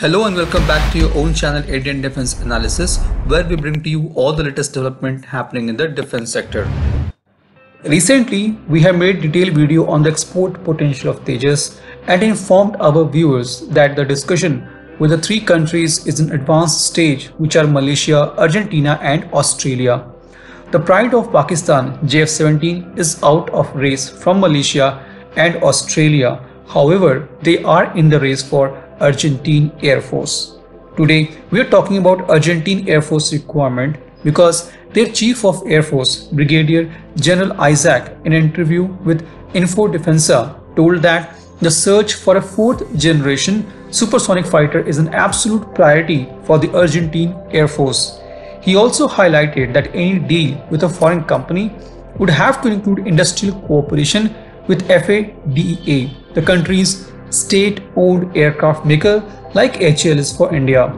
Hello and welcome back to your own channel Indian Defense Analysis where we bring to you all the latest development happening in the defense sector. Recently, we have made detailed video on the export potential of Tejas and informed our viewers that the discussion with the three countries is in advanced stage which are Malaysia, Argentina and Australia. The pride of Pakistan, JF-17 is out of race from Malaysia and Australia. However, they are in the race for Argentine Air Force. Today, we are talking about Argentine Air Force requirement because their Chief of Air Force, Brigadier General Isaac, in an interview with Infodefensa, told that the search for a fourth generation supersonic fighter is an absolute priority for the Argentine Air Force. He also highlighted that any deal with a foreign company would have to include industrial cooperation with FADEA, the country's state-owned aircraft maker like HAL is for India.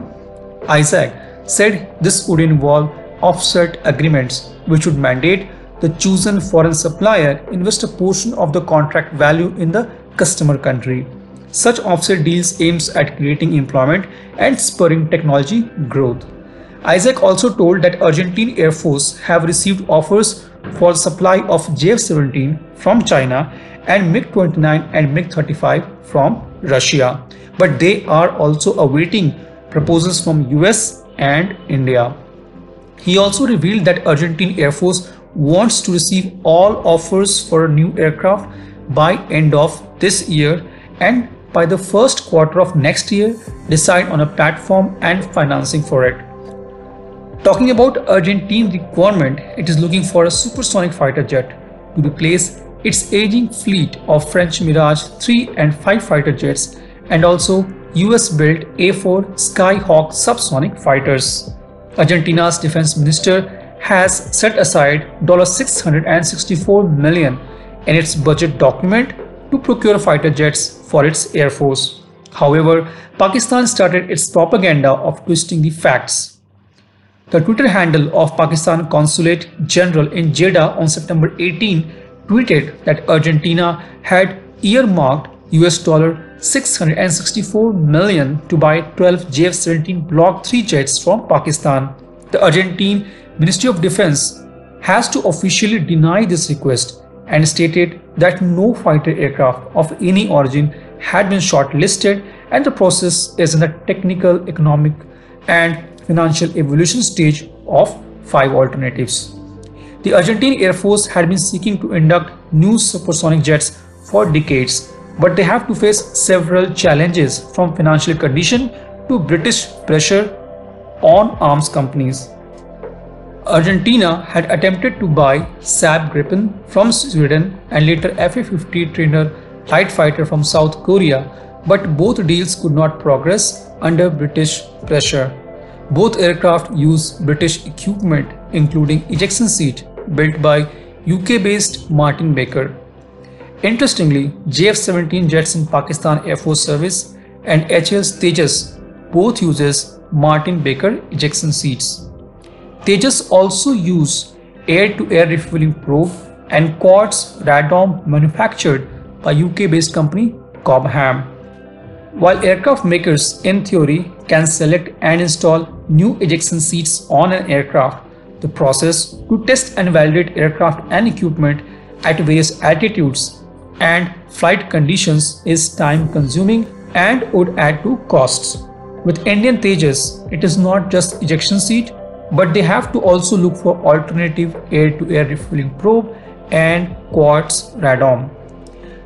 Isaac said this would involve offset agreements which would mandate the chosen foreign supplier invest a portion of the contract value in the customer country. Such offset deals aims at creating employment and spurring technology growth. Isaac also told that Argentine Air Force have received offers for supply of JF-17 from China and MiG-29 and MiG-35 from Russia. But they are also awaiting proposals from US and India. He also revealed that Argentine Air Force wants to receive all offers for a new aircraft by end of this year and by the first quarter of next year decide on a platform and financing for it. Talking about Argentine requirement, it is looking for a supersonic fighter jet to replace its aging fleet of French Mirage 3 and 5 fighter jets and also US-built A4 Skyhawk subsonic fighters. Argentina's defense minister has set aside 664 million in its budget document to procure fighter jets for its air force. However, Pakistan started its propaganda of twisting the facts. The Twitter handle of Pakistan Consulate General in Jeddah on September 18 tweeted that Argentina had earmarked US dollar 664 million to buy 12 JF-17 Block 3 jets from Pakistan. The Argentine Ministry of Defense has to officially deny this request and stated that no fighter aircraft of any origin had been shortlisted and the process is in the technical, economic and financial evolution stage of five alternatives. The Argentine Air Force had been seeking to induct new supersonic jets for decades, but they have to face several challenges from financial condition to British pressure on arms companies. Argentina had attempted to buy Saab Gripen from Sweden and later FA-50 trainer light fighter from South Korea, but both deals could not progress under British pressure. Both aircraft use British equipment including ejection seat built by UK-based Martin Baker. Interestingly, JF-17 jets in Pakistan Air Force Service and HAL's Tejas both uses Martin Baker ejection seats. Tejas also use air-to-air -air refueling probe and quartz radome manufactured by UK-based company Cobham. While aircraft makers in theory can select and install new ejection seats on an aircraft, the process to test and validate aircraft and equipment at various altitudes and flight conditions is time consuming and would add to costs. With Indian Tejas, it is not just ejection seat, but they have to also look for alternative air-to-air refueling probe and quartz radome.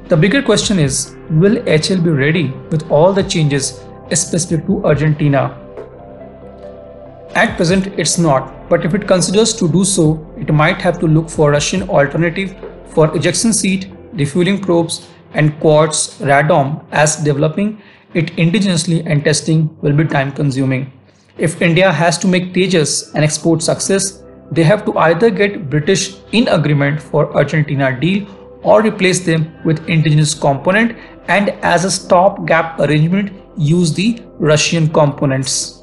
The bigger question is, will HAL be ready with all the changes specific to Argentina at present, it's not, but if it considers to do so, it might have to look for Russian alternative for ejection seat, refueling probes, and quartz radome as developing it indigenously and testing will be time consuming. If India has to make Tejas an export success, they have to either get British in agreement for Argentina deal or replace them with indigenous component and as a stopgap arrangement use the Russian components.